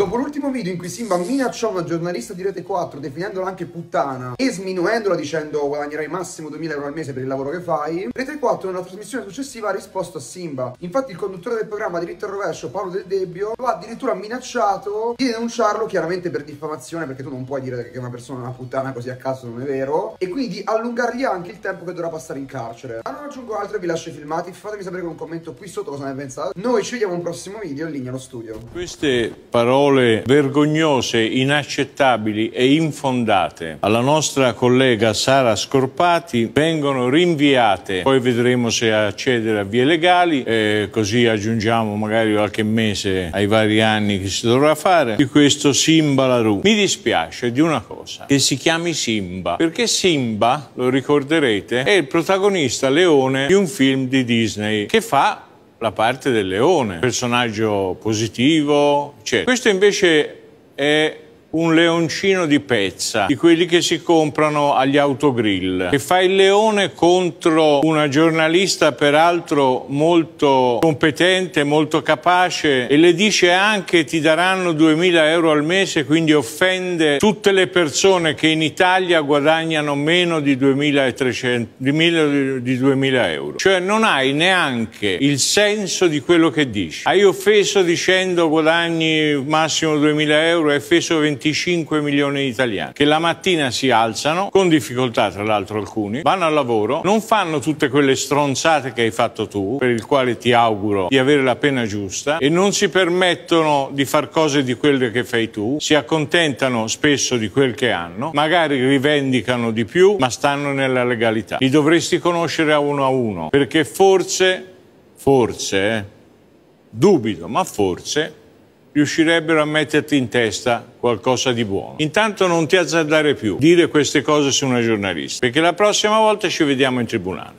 Dopo l'ultimo video in cui Simba minacciò una giornalista di Rete 4 definendola anche puttana e sminuendola dicendo guadagnerai massimo 2000 euro al mese per il lavoro che fai, Rete 4 nella trasmissione successiva ha risposto a Simba. Infatti il conduttore del programma Diritto al Rovescio, Paolo Del Debbio, lo ha addirittura minacciato di denunciarlo chiaramente per diffamazione perché tu non puoi dire che una persona è una puttana così a caso non è vero e quindi di allungargli anche il tempo che dovrà passare in carcere. Non aggiungo altro e vi lascio i filmati, fatemi sapere con un commento qui sotto cosa ne pensate. Noi ci vediamo un prossimo video in linea allo studio. Queste parole vergognose, inaccettabili e infondate alla nostra collega Sara Scorpati vengono rinviate, poi vedremo se accedere a vie legali, e così aggiungiamo magari qualche mese ai vari anni che si dovrà fare, di questo Simba Larù. Mi dispiace di una cosa, che si chiami Simba, perché Simba, lo ricorderete, è il protagonista leone di un film di Disney che fa la parte del leone, personaggio positivo, eccetera. Questo invece è un leoncino di pezza, di quelli che si comprano agli autogrill, che fa il leone contro una giornalista peraltro molto competente, molto capace e le dice anche ti daranno 2000 euro al mese, quindi offende tutte le persone che in Italia guadagnano meno di 2300, di, di 2000 euro. Cioè non hai neanche il senso di quello che dici. Hai offeso dicendo guadagni massimo 2000 euro, hai offeso 20 25 milioni di italiani che la mattina si alzano, con difficoltà tra l'altro alcuni, vanno al lavoro, non fanno tutte quelle stronzate che hai fatto tu, per il quale ti auguro di avere la pena giusta, e non si permettono di far cose di quelle che fai tu, si accontentano spesso di quel che hanno, magari rivendicano di più, ma stanno nella legalità. Li dovresti conoscere a uno a uno, perché forse, forse, eh, dubito, ma forse riuscirebbero a metterti in testa qualcosa di buono. Intanto non ti azzardare più, dire queste cose su una giornalista, perché la prossima volta ci vediamo in tribunale.